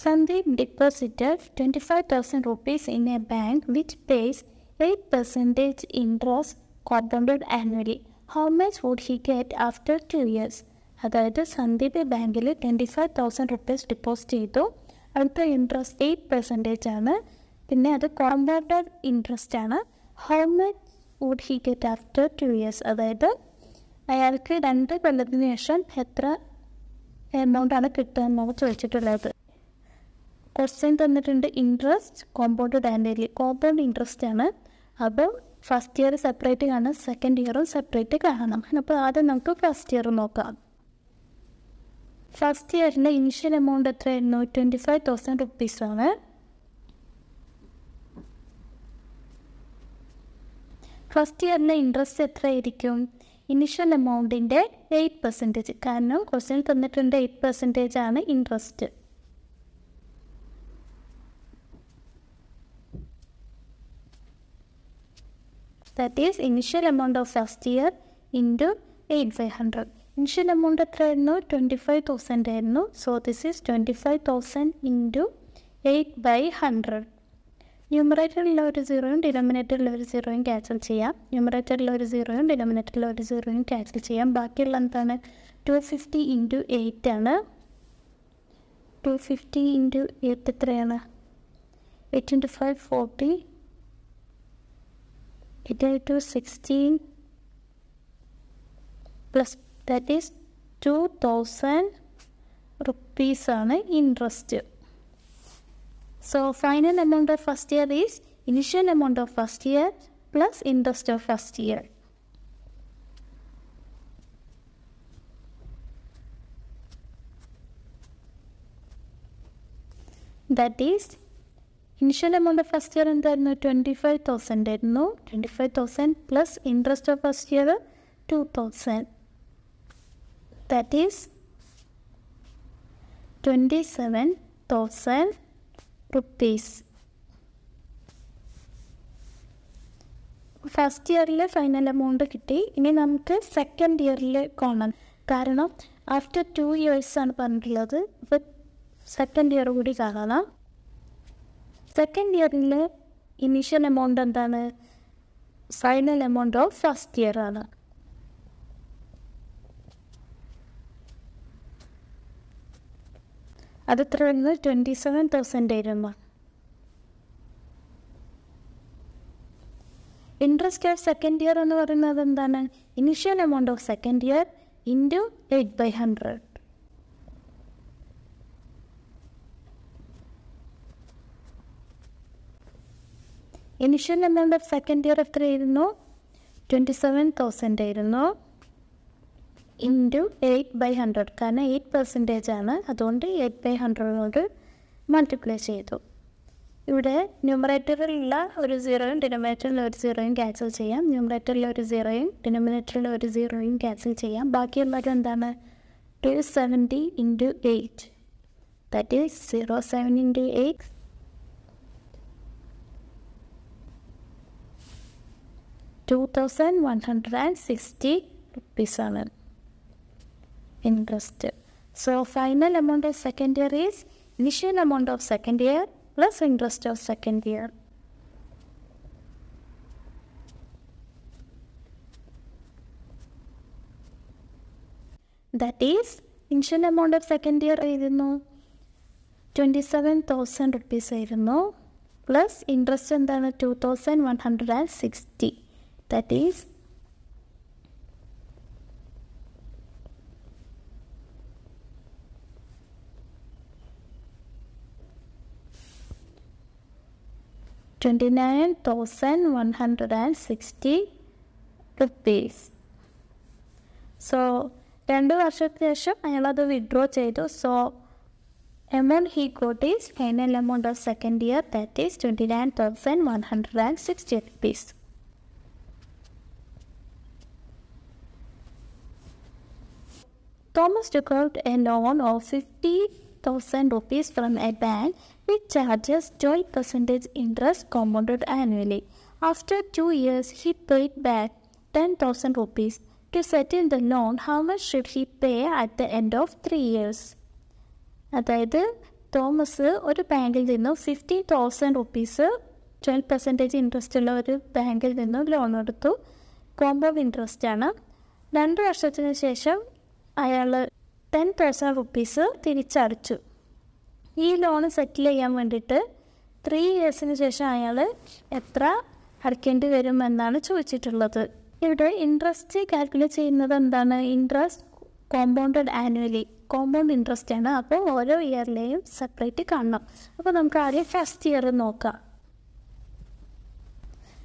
Sandeep deposited 25,000 rupees in a bank which pays 8% interest compounded annually. How much would he get after two years? അതായത് സന്ദീപ് ബാങ്കിൽ twenty five thousand rupees deposit ചെയ്തു. അടുത്ത interest eight percentage ആണ്. പിന്നെ അത് compounded interest ആണ്. How much would he get after two years അതായത് അയാൾക്ക് രണ്ട് കൊല്ലത്തിന് ശേഷം എത്ര എമൗണ്ട് ആണ് കിട്ടുക എന്നാണ് ചോദിച്ചിട്ടുള്ളത്. ക്വസ്റ്റ്യൻ തന്നിട്ടുണ്ട് interest compound and compound interest ആണ്. അപ്പോൾ ഫസ്റ്റ് ഇയർ സെപ്പറേറ്റ് കാണാം സെക്കൻഡ് ഇയറും സെപ്പറേറ്റ് കാണണം അപ്പോൾ ആദ്യം നമുക്ക് ഫസ്റ്റ് ഇയർ നോക്കാം. ഫസ്റ്റ് ഇയറിന്റെ ഇനിഷ്യൽ എമൗണ്ട് എത്രയായിരുന്നു ട്വന്റി ഫൈവ് തൗസൻഡ് റുപ്പീസാണ് ഫസ്റ്റ് ഇയറിന്റെ ഇൻട്രസ്റ്റ് എത്രയായിരിക്കും? ഇനിഷ്യൽ എമൗണ്ടിന്റെ എയ്റ്റ് പെർസെന്റേജ് കാരണം ക്വസ്റ്റ്യൻ തന്നിട്ടുണ്ട് എയ്റ്റ് പെർസെന്റേജ് ആണ് interest that is initial amount of first year into eight five hundred initial amount എത്രയായിരുന്നു ട്വന്റി ഫൈവ് തൗസൻഡ് ആയിരുന്നു. So this is twenty five thousand into eight by hundred ന്യൂമറേറ്ററിലുള്ള ഒരു സീറോയും ഡിനോമിനേറ്ററിലുള്ള ഒരു സീറോയും cancel ചെയ്യാം. ന്യൂമറേറ്ററിലുള്ള ഒരു സീറോയും ഡിനോമിനേറ്ററിലുള്ള ഒരു സീറോയും ക്യാൻസൽ ചെയ്യാം. ബാക്കിയുള്ള എന്താണ്? ടു ഫിഫ്റ്റി ഇന്റു എയ്റ്റ് ആണ്. ടു ഫിഫ്റ്റി ഇന്റു എയ്റ്റ് എത്രയാണ്? Eight into five forty eight two sixteen plus that is two thousand റുപ്പീസാണ് interest So final amount of first year is initial amount of first year plus interest of first year. That is initial amount first year എന്തായിരുന്നു? Twenty five thousand ആയിരുന്നു. Twenty five thousand plus interest of first year two thousand that is twenty seven thousand rupees first ഇയറിൽ final amount കിട്ടി. ഇനി നമുക്ക് second ഇയറിൽ കാണാം. കാരണം after two ആണ് പറഞ്ഞിട്ടുള്ളത്. അപ്പോൾ സെക്കൻഡ് ഇയർ കൂടി കാണാം. സെക്കൻഡ് ഇയറിൽ ഇനീഷ്യൽ എമൗണ്ട് എന്താണ്? Final amount of first year ആണ്. അത് എത്ര വരുന്നത്? ട്വന്റി സെവൻ തൗസൻഡ് ആയിരുന്നു. ഇൻട്രസ്റ്റ് ഓഫ് സെക്കൻഡ് ഇയർ എന്ന് പറയുന്നത് എന്താണ്? Initial amount of second year into eight by hundred initial amount of second year എത്രയായിരുന്നു ട്വന്റി സെവൻ തൗസൻഡ് ആയിരുന്നു. ഇന്റു എയ്റ്റ് ബൈ ഹൺഡ്രഡ് കാരണം എയ്റ്റ് പെർസെന്റേജ് ആണ്. അതുകൊണ്ട് എയ്റ്റ് ബൈ ഹൺഡ്രഡിനോട് മൾട്ടിപ്ലൈ ചെയ്തു. ഇവിടെ ന്യൂമറേറ്ററിലുള്ള ഒരു സീറോയും ഡിനോമിനേറ്ററിൽ ഒരു സീറോയും ക്യാൻസൽ ചെയ്യാം. ന്യൂമറേറ്ററിൽ ഒരു സീറോയും ഡിനോമിനേറ്ററിൽ ഒരു സീറോയും ക്യാൻസൽ ചെയ്യാം. ബാക്കിയുള്ളത് എന്താണ്? Two seventy into eight that is zero seven into eight Two thousand one hundred and sixty റുപ്പീസാണ് interest. So final amount of second year is initial amount of second year plus interest of second year. That is initial amount of second year ആയിരുന്നു twenty seven thousand rupees ആയിരുന്നു plus interest എന്താണ് two thousand one hundred and sixty That is twenty nine thousand one hundred and sixty rupees so രണ്ട് വർഷത്തിന് ശേഷം അയാളത് withdraw ചെയ്തു. So amount he got is final amount of second year that is twenty nine thousand one hundred and sixty rupees Thomas took out a loan of 50,000 rupees from a bank which charges 12% interest compounded annually. After two years, he paid back 10,000 rupees. To settle the loan, how much should he pay at the end of three years? അതായത് Thomas ഒരു ബാങ്കിൽ നിന്നും fifty thousand rupees twelve percentage interest ഉള്ള ഒരു ബാങ്കിൽ നിന്നും loan എടുത്തു compound interest ആണ് രണ്ട് വർഷത്തിന് ശേഷം അയാൾ ടെൻ തൗസൻഡ് റുപ്പീസ് തിരിച്ചടച്ചു. ഈ ലോൺ സെറ്റിൽ ചെയ്യാൻ വേണ്ടിയിട്ട് ത്രീ ഇയേഴ്സിന് ശേഷം അയാൾ എത്ര അടയ്ക്കേണ്ടി വരും എന്നാണ് ചോദിച്ചിട്ടുള്ളത്. ഇവിടെ ഇൻട്രസ്റ്റ് കാൽക്കുലേറ്റ് ചെയ്യുന്നത് എന്താണ്? Interest compounded annually compound interest ആണ്. അപ്പോൾ ഓരോ ഇയറിലെയും സെപ്പറേറ്റ് കാണണം. അപ്പോൾ നമുക്ക് ആദ്യം ഫസ്റ്റ് ഇയർ നോക്കാം.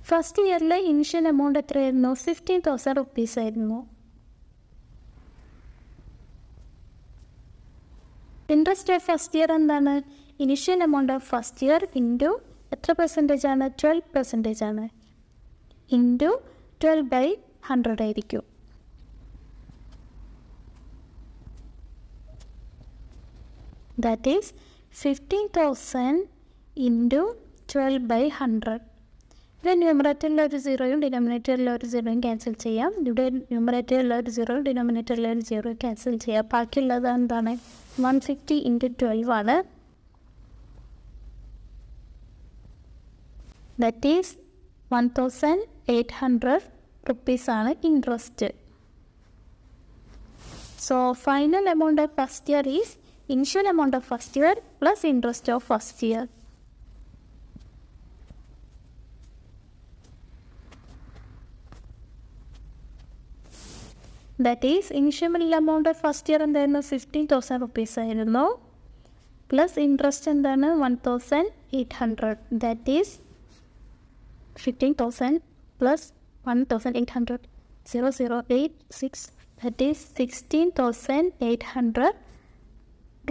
ഫസ്റ്റ് ഇയറിലെ ഇനിഷ്യൽ എമൗണ്ട് എത്രയായിരുന്നു? ഫിഫ്റ്റീൻ തൗസൻഡ് റുപ്പീസ് ആയിരുന്നു. ഇൻട്രസ്റ്റ് ഫസ്റ്റ് ഇയർ എന്താണ്? Initial amount of first year into എത്ര പെർസെന്റേജ് ആണ്? ട്വൽവ് പെർസെന്റേജ് ആണ്. ഇന്റു ട്വൽവ് ബൈ ഹൺഡ്രഡ് ആയിരിക്കും. That is fifteen thousand into twelve by hundred ഇവിടെ ന്യൂമറേറ്ററിൽ ഒരു സീറോയും ഡിനോമിനേറ്ററിൽ ഒരു സീറോയും ക്യാൻസൽ ചെയ്യാം. ഇവിടെ ന്യൂമറേറ്ററിൽ ഒരു സീറോയും ഡിനോമിനേറ്ററിലെ ഒരു സീറോയും ക്യാൻസൽ ചെയ്യാം. ബാക്കിയുള്ളത് എന്താണ്? വൺ ഫിഫ്റ്റി ഇന്റു ട്വൽവ് ആണ് that is one thousand eight hundred റുപ്പീസാണ് interest so final amount of first year is initial amount of first year plus interest of first year that is initial amount of first year എന്തായിരുന്നു fifteen thousand rupees ആയിരുന്നു. Plus interest എന്താണ് one thousand eight hundred that is fifteen thousand plus one thousand eight hundred zero zero eight six that is sixteen thousand eight hundred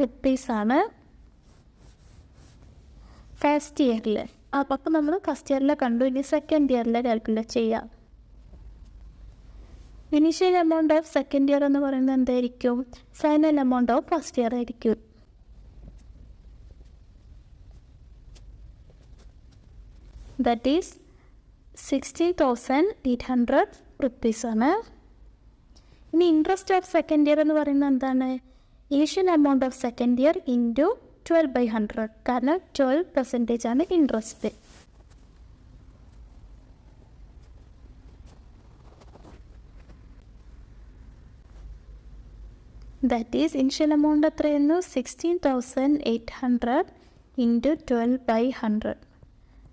റുപ്പീസാണ് first ഇയറിൽ അപ്പോൾ നമ്മൾ first ഇയറിലെ കണ്ടു. ഇനി സെക്കൻഡ് ഇയറിലെ കാൽക്കുലേറ്റ് ചെയ്യാം. Initial amount of second year എന്ന് പറയുന്നത് എന്തായിരിക്കും? Final amount of first year ആയിരിക്കും. That is sixty thousand eight hundred റുപ്പീസാണ് ഇനി ഇൻട്രസ്റ്റ് ഓഫ് സെക്കൻഡ് ഇയർ എന്ന് പറയുന്നത് എന്താണ്? Asian amount of second year into twelve by hundred കാരണം ട്വൽവ് പെർസെന്റേജ് ആണ് interest that is initial amount എത്രയായിരുന്നു sixteen thousand eight hundred into twelve by hundred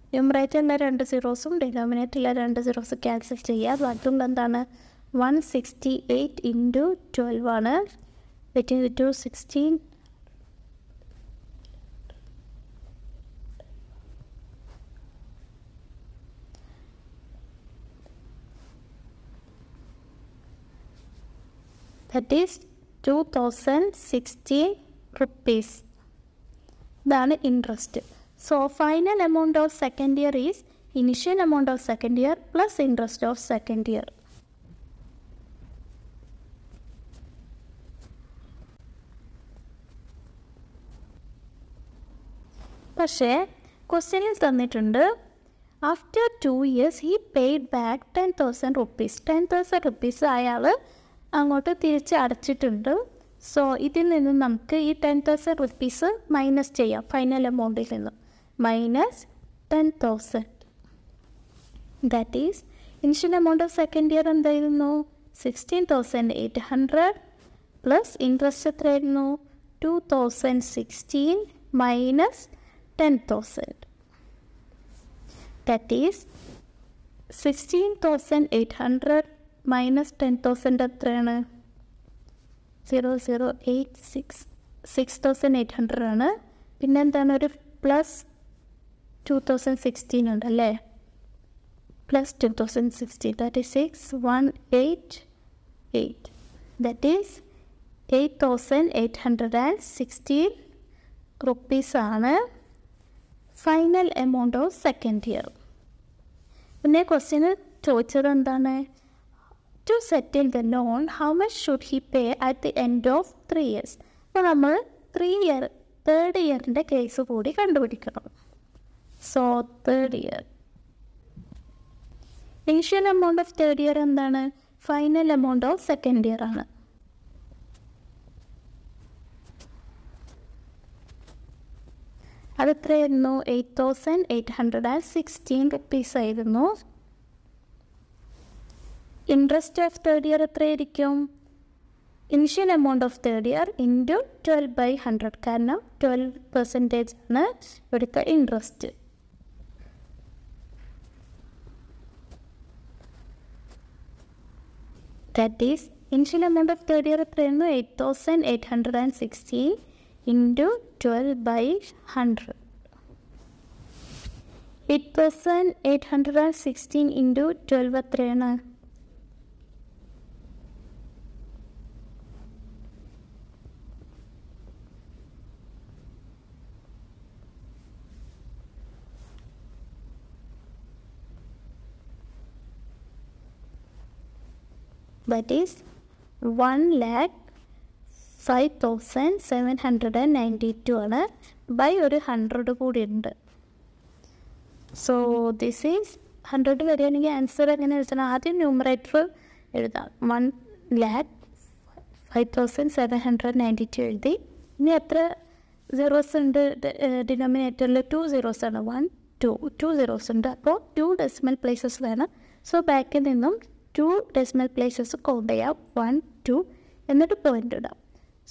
ന്യൂമറേറ്ററിലെ രണ്ട് സീറോസും ഡിനോമിനേറ്ററിലെ രണ്ട് സീറോസ് ക്യാൻസൽ ചെയ്യുക. ബാക്കിയുള്ള എന്താണ്? One sixty eight into twelve ആണ്. Between two sixteen that is two thousand sixteen rupees ഇതാണ് interest so final amount of second year is initial amount of second year plus interest of second year പക്ഷേ ക്വസ്റ്റ്യനിൽ തന്നിട്ടുണ്ട് after two years he paid back ten thousand rupees ten thousand rupees അയാൾ അങ്ങോട്ട് തിരിച്ച് അടച്ചിട്ടുണ്ട് so ഇതിൽ നിന്ന് നമുക്ക് ഈ ടെൻ തൗസൻഡ് റുപ്പീസ് മൈനസ് ചെയ്യാം ഫൈനൽ എമൗണ്ടിൽ നിന്ന്. Minus ten thousand that is initial amount of second year എന്തായിരുന്നു? Sixteen thousand eight hundred plus interest എത്രയായിരുന്നു? Two thousand sixteen minus ten thousand that is sixteen thousand eight hundred minus ten thousand എത്രയാണ്? Zero zero eight six six thousand eight hundred ആണ്. പിന്നെ എന്താണ്? ഒരു plus two thousand sixteen ഉണ്ട് അല്ലേ? Plus two thousand sixteen that is six one eight eight that is eight thousand eight hundred and sixteen റുപ്പീസാണ് final amount of second year പിന്നെ ക്വസ്റ്റ്യന് ചോദിച്ചത് എന്താണ്? To settle the loan how much should he pay at the end of three years അപ്പോൾ നമ്മൾ three year third ഇയറിന്റെ case കൂടി കണ്ടുപിടിക്കണം. So third year initial amount of third year എന്താണ്? Final amount of second year ആണ്. അത് എത്രയായിരുന്നു? Eight thousand eight hundred and sixteen rupees ആയിരുന്നു. ഇൻട്രസ്റ്റ് ഓഫ് തേർഡ് ഇയർ എത്രയായിരിക്കും? Initial amount of third year into twelve by hundred കാരണം twelve percentage ആണ് ഇവിടുത്തെ interest that is initial amount of third year എത്രയായിരുന്നു? Eight thousand eight hundred and sixteen into twelve by hundred eight percent eight hundred and sixteen into twelve എത്രയാണ്? That is 1 lakh 5792 ആണ്. By ഒരു hundred കൂടി ഉണ്ട്. So this is hundred വരികയാണെങ്കിൽ answer എങ്ങനെ എഴുതണം? ആദ്യം ന്യൂമറേറ്റർ എഴുതാം. One lakh five thousand seven hundred ninety two എഴുതി. ഇനി എത്ര സീറോസ് ഉണ്ട്? ഡിനോമിനേറ്ററിൽ ടു സീറോസ് ആണ്. വൺ ടു ടു സീറോസ് ഉണ്ട്. അപ്പോൾ ടു ഡെസിമൽ പ്ലേസസ് വേണം. സോ ബാക്കിൽ നിന്നും ടു ഡെസിമൽ പ്ലേസസ് കൗണ്ട് ചെയ്യാം വൺ ടു എന്നിട്ട് പോയിന്റ് ഇടാം.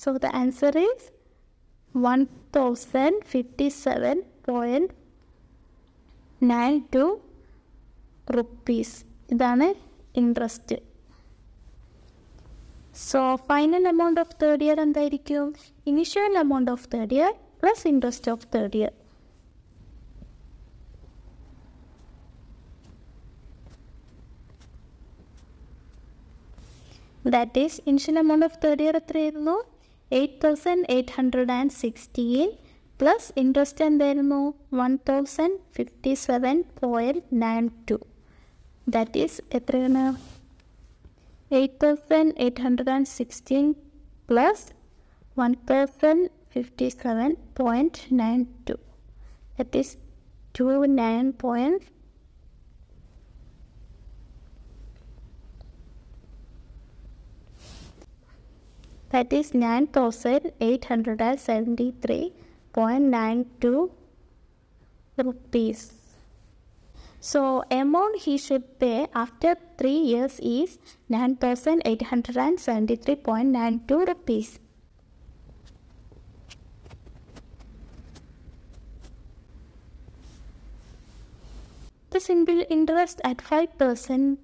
So the answer is one thousand fifty seven point nine two rupees ഇതാണ് interest so final amount of third year എന്തായിരിക്കും? Initial amount of third year plus interest of third year that is initial amount of third year എത്രയായിരുന്നു eight thousand eight hundred and sixteen plus interest എന്തായിരുന്നു one thousand fifty seven point nine two that is എത്രയാണ്? Eight thousand eight hundred and sixteen plus one thousand fifty seven point nine two that is two nine point that is 9873.92 rupees. So amount he should pay after 3 years is 9873.92 rupees. The simple interest at 5%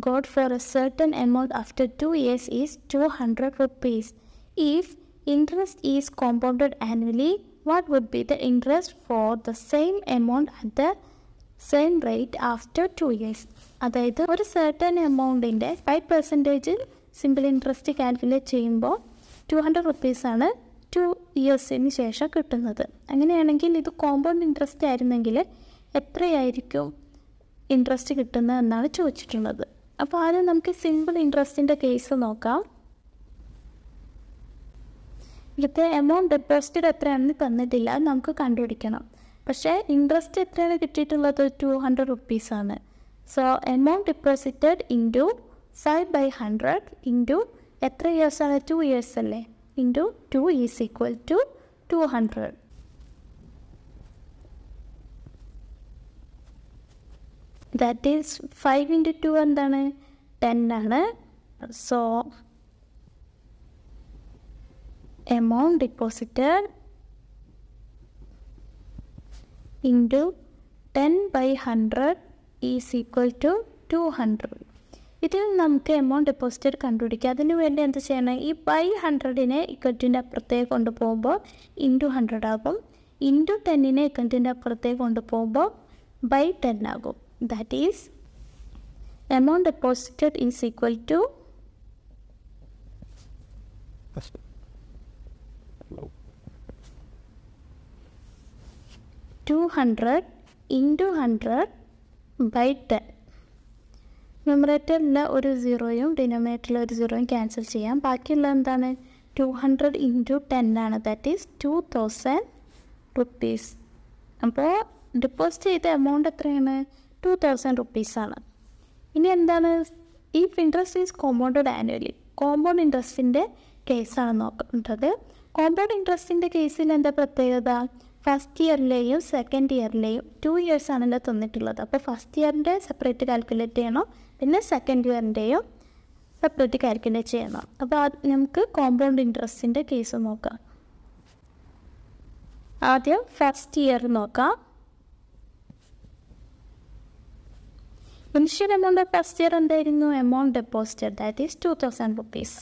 got for a certain amount after 2 years is 200 rupees. If interest is compounded annually, what would be the interest for the same amount at the same rate after two years അതായത് ഒരു certain എമൗണ്ടിന്റെ five percentage simple interest calculate ചെയ്യുമ്പോൾ two hundred റുപ്പീസാണ് two ഇയേഴ്സിന് ശേഷം കിട്ടുന്നത്. അങ്ങനെയാണെങ്കിൽ ഇത് compound interest ആയിരുന്നെങ്കിൽ എത്രയായിരിക്കും ഇൻട്രസ്റ്റ് കിട്ടുന്നത് എന്നാണ് ചോദിച്ചിട്ടുള്ളത്. അപ്പോൾ ആദ്യം നമുക്ക് സിമ്പിൾ ഇൻട്രസ്റ്റിന്റെ കേസ് നോക്കാം. ഇവിടുത്തെ എമൗണ്ട് ഡെപ്പോസിറ്റഡ് എത്രയാണെന്ന് തന്നിട്ടില്ല അത് നമുക്ക് കണ്ടുപിടിക്കണം. പക്ഷേ ഇൻട്രസ്റ്റ് എത്രയാണ് കിട്ടിയിട്ടുള്ളത്? ടു ഹൺഡ്രഡ് റുപ്പീസാണ് so amount deposited into five by hundred into എത്ര ഇയേഴ്സാണ് ടു ഇയേഴ്സ് അല്ലേ? Into two is equal to two hundred that is five into two എന്താണ്? ടെൻ ആണ്. So amount deposited into ten by hundred is equal to two hundred ഇതിൽ നമുക്ക് amount deposited കണ്ടുപിടിക്കുക അതിന് വേണ്ടി എന്ത് ചെയ്യണം? ഈ ബൈ ഹൺഡ്രഡിനെ ഇക്കറ്റിന്റെ അപ്പുറത്തേക്ക് കൊണ്ടുപോകുമ്പോൾ ഇന്റു ഹൺഡ്രഡ് ആകും. ഇന്റു ടെന്നിനെ ഇക്കറ്റിന്റെ അപ്പുറത്തേക്ക് കൊണ്ടുപോകുമ്പോൾ ബൈ ടെൻ ആകും. That is amount deposited is equal to two hundred into hundred by ten. ന്യൂമറേറ്ററിൽ ഒരു സീറോയും ഡിനോമിനേറ്ററിൽ ഒരു സീറോയും ക്യാൻസൽ ചെയ്യാം. ബാക്കിയുള്ള എന്താണ്? ടു ഹൺഡ്രഡ് ഇന്റു ടെൻ ആണ്. That is two thousand rupees അപ്പോൾ ഡെപ്പോസിറ്റ് ചെയ്ത എമൗണ്ട് എത്രയാണ്? ടു തൗസൻഡ് റുപ്പീസാണ് ഇനി എന്താണ്? ഈ interest is compounded annually compound ഇൻട്രസ്റ്റിന്റെ കേസാണ് നോക്കുന്നത് കോമ്പൗണ്ട് ഇൻട്രസ്റ്റിന്റെ കേസിൽ എന്താ പ്രത്യേകത? ഫസ്റ്റ് ഇയറിലെയും സെക്കൻഡ് ഇയറിലെയും ടു ഇയേഴ്സ് എന്റെ തന്നിട്ടുള്ളത്. അപ്പോൾ ഫസ്റ്റ് ഇയറിന്റെ സെപ്പറേറ്റ് കാൽക്കുലേറ്റ് ചെയ്യണം. പിന്നെ സെക്കൻഡ് ഇയറിന്റെയും സെപ്പറേറ്റ് കാൽക്കുലേറ്റ് ചെയ്യണം. അപ്പോൾ നമുക്ക് കോമ്പൗണ്ട് ഇൻട്രസ്റ്റിന്റെ കേസ് നോക്കാം. ആദ്യം ഫസ്റ്റ് ഇയർ നോക്കാം. Initial amount of first year എന്തായിരുന്നു? Amount deposited that is two thousand rupees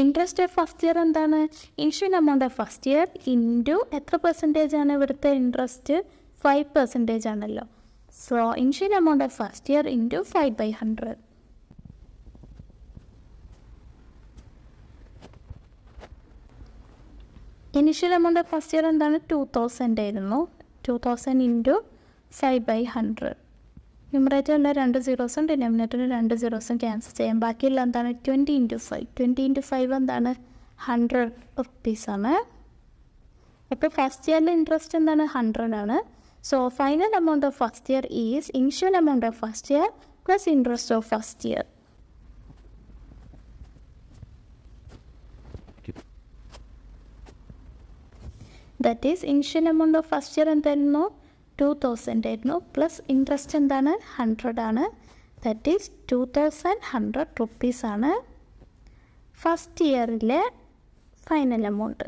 interest of first year എന്താണ്? Initial amount of first year into എത്ര പെർസെന്റേജ് ആണ് ഇവിടുത്തെ ഇൻട്രസ്റ്റ് ഫൈവ് പെർസെന്റേജ് ആണല്ലോ. So initial amount of first year into five by hundred initial amount of first year എന്താണ്? Two thousand ആയിരുന്നു. Two thousand into five by hundred ന്യൂമറേറ്ററിൽ രണ്ട് സീറോസും ഡിനോമിനേറ്ററിൽ രണ്ട് സീറോസും ക്യാൻസൽ ചെയ്യാം. ബാക്കിയുള്ള എന്താണ്? Twenty into five twenty into five എന്താണ്? ഹൺഡ്രഡ് റുപ്പീസാണ് അപ്പോൾ ഫസ്റ്റ് ഇയറിൽ ഇൻട്രസ്റ്റ് എന്താണ്? ഹൺഡ്രഡ് ആണ്. So final amount of first year is initial amount of first year plus interest of first year that is initial amount of first year എന്തായിരുന്നു two thousand ആയിരുന്നു plus interest എന്താണ്? Hundred ആണ്. That is two thousand hundred rupees ആണ്. First ഇയറിലെ final amount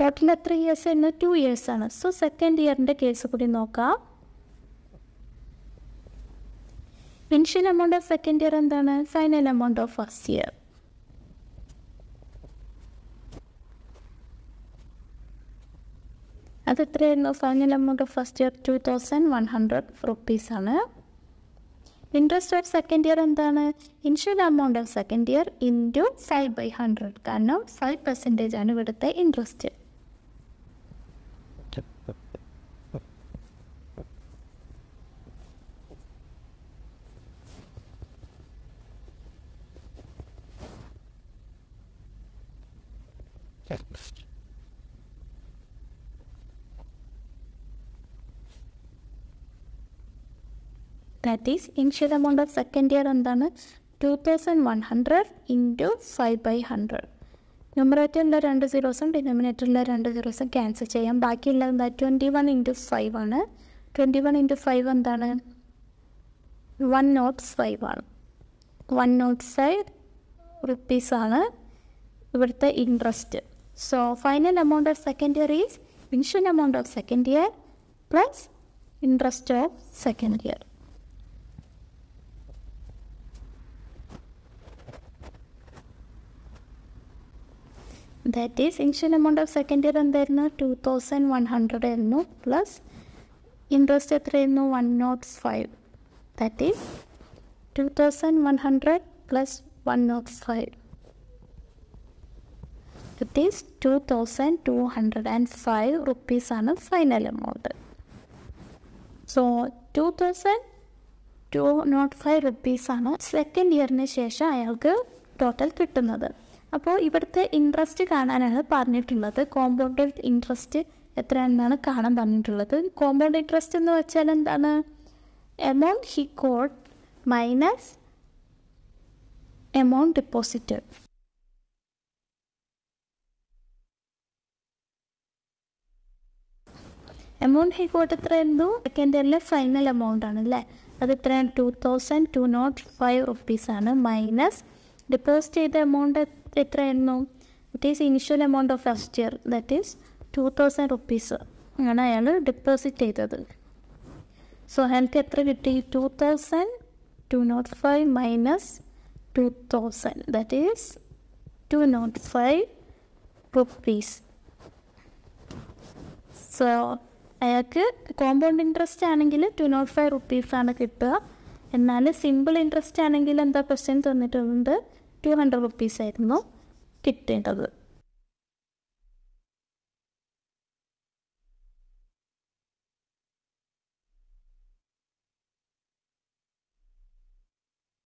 total എത്ര years ആയിരുന്നു two years ആണ്. So second ഇയറിന്റെ കേസ് കൂടി നോക്കാം. Initial amount of second year എന്താണ്? Final amount of first year അത് എത്രയായിരുന്നു final amount first year two thousand one hundred റുപ്പീസാണ് ഇൻട്രസ്റ്റ് ഓഫ് സെക്കൻഡ് ഇയർ എന്താണ്? Initial amount of second year into five by hundred കാരണം five percentage ആണ് ഇവിടുത്തെ interest that is initial amount of second year എന്താണ്? Two thousand one hundred into five by hundred ന്യൂമറേറ്ററിലെ രണ്ട് സീറോസും ഡിനോമിനേറ്ററിലെ രണ്ട് സീറോസും ക്യാൻസൽ ചെയ്യാം. ബാക്കിയുള്ളത് എന്താ? ട്വന്റി വൺ ഇന്റു ഫൈവ് ആണ്. ട്വന്റി വൺ ഇന്റു ഫൈവ് എന്താണ്? വൺ നോട്ട് ഫൈവ് ആണ്. വൺ നോട്ട് ഫൈവ് റുപ്പീസാണ് ഇവിടുത്തെ interest so final amount of second year is initial amount of second year plus interest of second year that is initial amount of second year എന്തായിരുന്നു? Two thousand one hundred ആയിരുന്നു. Plus interest എത്രയായിരുന്നു? One nought five that is two thousand one hundred plus one nought five it is two thousand two hundred and five റുപ്പീസാണ് final amount so two thousand two nought five റുപ്പീസാണ് second ഇയറിന് ശേഷം അയാൾക്ക് total കിട്ടുന്നത്. അപ്പോൾ ഇവിടുത്തെ interest കാണാനാണ് പറഞ്ഞിട്ടുള്ളത്. കോമ്പൗണ്ട് ഇൻട്രസ്റ്റ് എത്രയാണെന്നാണ് കാണാൻ പറഞ്ഞിട്ടുള്ളത്. കോമ്പൗണ്ട് ഇൻട്രസ്റ്റ് എന്ന് വെച്ചാൽ എന്താണ്? Amount he got minus amount deposit amount he got second ഇയറിലെ final amount ആണ് അല്ലേ? അത് എത്രയാണ്? Two thousand two nought five rupees ആണ്. മൈനസ് ഡെപ്പോസിറ്റ് ചെയ്ത എമൗണ്ട് എത്രയായിരുന്നു? It is initial amount of first year that is two thousand rupees ആണ് അയാൾ deposit ചെയ്തത്. സോ അയാൾക്ക് എത്ര കിട്ടി? Two thousand two nought five minus two thousand that is two nought five rupees so അയാൾക്ക് compound interest ആണെങ്കിൽ two not five റുപ്പീസാണ് കിട്ടുക. എന്നാൽ സിമ്പിൾ ഇൻട്രസ്റ്റ് ആണെങ്കിൽ എന്താ ക്വസ്റ്റ്യൻ തന്നിട്ടുണ്ട്? ടു ഹൺഡ്രഡ് റുപ്പീസ് ആയിരുന്നു കിട്ടേണ്ടത്.